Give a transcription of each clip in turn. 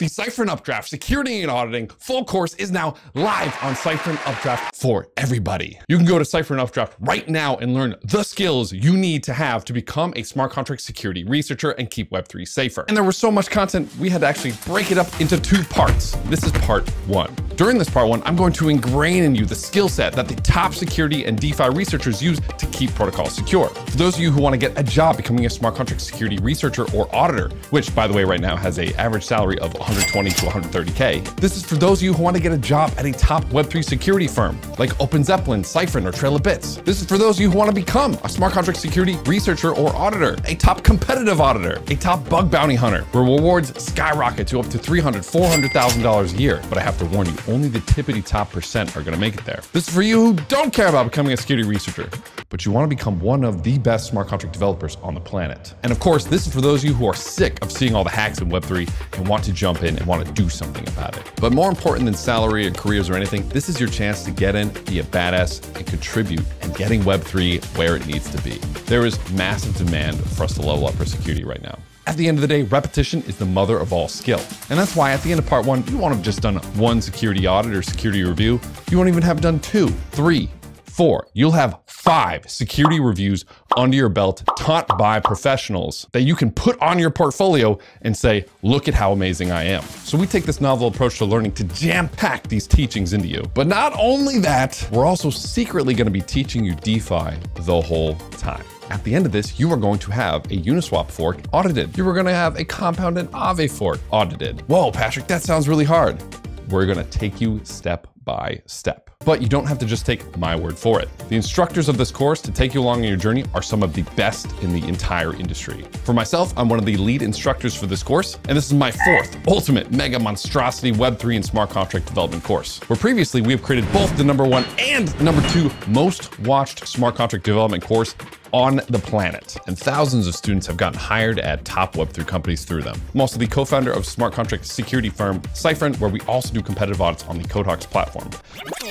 The Cyfrin Updraft Security and Auditing full course is now live on Cyfrin Updraft for everybody. You can go to Cyfrin Updraft right now and learn the skills you need to have to become a smart contract security researcher and keep Web3 safer. And there was so much content, we had to actually break it up into two parts. This is part one. During this part one, I'm going to ingrain in you the skill set that the top security and DeFi researchers use to keep protocols secure. For those of you who want to get a job becoming a smart contract security researcher or auditor, which by the way right now has a average salary of 120 to 130K. This is for those of you who want to get a job at a top Web3 security firm like OpenZeppelin, Cyfrin, or Trail of Bits. This is for those of you who want to become a smart contract security researcher or auditor, a top competitive auditor, a top bug bounty hunter, where rewards skyrocket to up to $300,000, $400,000 a year. But I have to warn you, only the tippity top percent are going to make it there. This is for you who don't care about becoming a security researcher, but you want to become one of the best smart contract developers on the planet. And of course, this is for those of you who are sick of seeing all the hacks in Web3 and want to jump in and want to do something about it. But more important than salary or careers or anything, this is your chance to get in, be a badass, and contribute and getting Web3 where it needs to be. There is massive demand for us to level up our security right now. At the end of the day, repetition is the mother of all skill. And that's why at the end of part one, you won't have just done one security audit or security review. You won't even have done two, three, four. You'll have five security reviews under your belt taught by professionals that you can put on your portfolio and say, look at how amazing I am. So we take this novel approach to learning to jam pack these teachings into you. But not only that, we're also secretly going to be teaching you DeFi the whole time. At the end of this, you are going to have a Uniswap fork audited. You are going to have a Compound and Aave fork audited. Whoa, Patrick, that sounds really hard. We're going to take you step by step. But you don't have to just take my word for it. The instructors of this course to take you along on your journey are some of the best in the entire industry. For myself, I'm one of the lead instructors for this course, and this is my fourth ultimate mega monstrosity Web3 and smart contract development course, where previously we have created both the number one and number two most watched smart contract development course on the planet. And thousands of students have gotten hired at top Web3 companies through them. I'm also the co-founder of smart contract security firm Cyfrin, where we also do competitive audits on the Codehawks platform.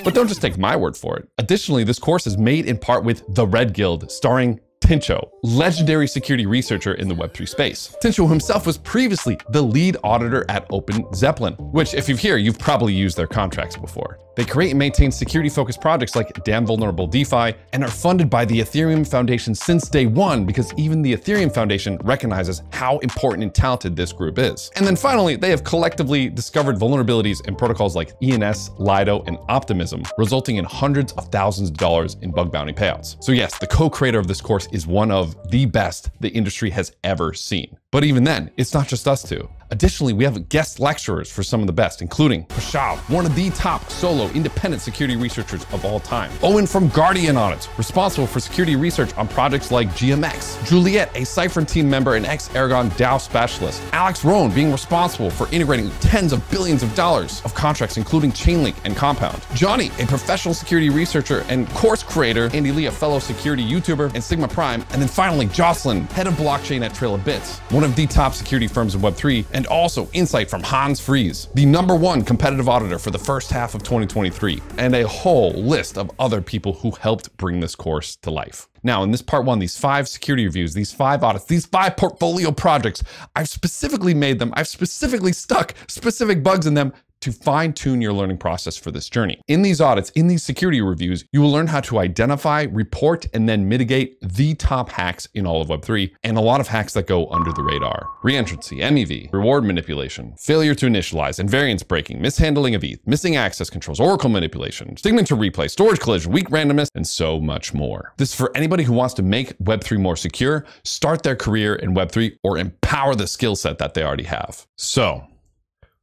But don't just take my word for it. Additionally, this course is made in part with The Red Guild, starring Tincho, legendary security researcher in the Web3 space. Tincho himself was previously the lead auditor at OpenZeppelin, which if you've here, you've probably used their contracts before. They create and maintain security-focused projects like Damn Vulnerable DeFi and are funded by the Ethereum Foundation since day one because even the Ethereum Foundation recognizes how important and talented this group is. And then finally, they have collectively discovered vulnerabilities in protocols like ENS, Lido, and Optimism, resulting in hundreds of thousands of dollars in bug bounty payouts. So yes, the co-creator of this course is one of the best the industry has ever seen. But even then, it's not just us two. Additionally, we have guest lecturers for some of the best, including Pashov, one of the top solo independent security researchers of all time. Owen from Guardian Audits, responsible for security research on projects like GMX. Juliet, a Cyfrin team member and ex-Aragon DAO specialist. Alex Roan, being responsible for integrating tens of billions of dollars of contracts, including Chainlink and Compound. Johnny, a professional security researcher and course creator. Andy Li, a fellow security YouTuber and Sigma Prime. And then finally, Josselin, head of blockchain at Trail of Bits, one of the top security firms in Web3, and also insight from Hans Friese, the number one competitive auditor for the first half of 2023, and a whole list of other people who helped bring this course to life. Now, in this part one, these five security reviews, these five audits, these five portfolio projects, I've specifically made them, I've specifically stuck specific bugs in them to fine tune your learning process for this journey. In these audits, in these security reviews, you will learn how to identify, report, and then mitigate the top hacks in all of Web3 and a lot of hacks that go under the radar. Reentrancy, MEV, reward manipulation, failure to initialize, invariance breaking, mishandling of ETH, missing access controls, Oracle manipulation, signature replay, storage collision, weak randomness, and so much more. This is for anybody who wants to make Web3 more secure, start their career in Web3, or empower the skill set that they already have. So,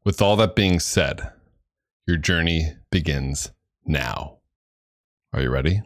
with all that being said, your journey begins now. Are you ready?